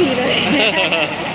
哈哈